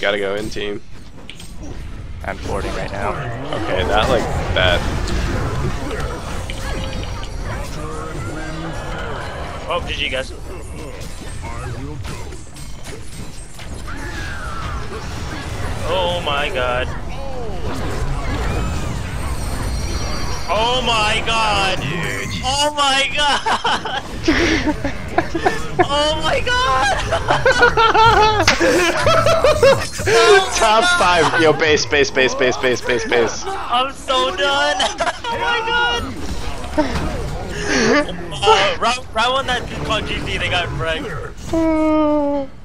Gotta go in team. I'm 40 right now. Okay, that like that. Oh, GG guys. Oh my god. Oh my god! Oh my god! oh my god! Top five. Yo, base, base, base, base, base, base, base. I'm so done! oh my god! Uh, right, right when that dude called GG, they got wrecked.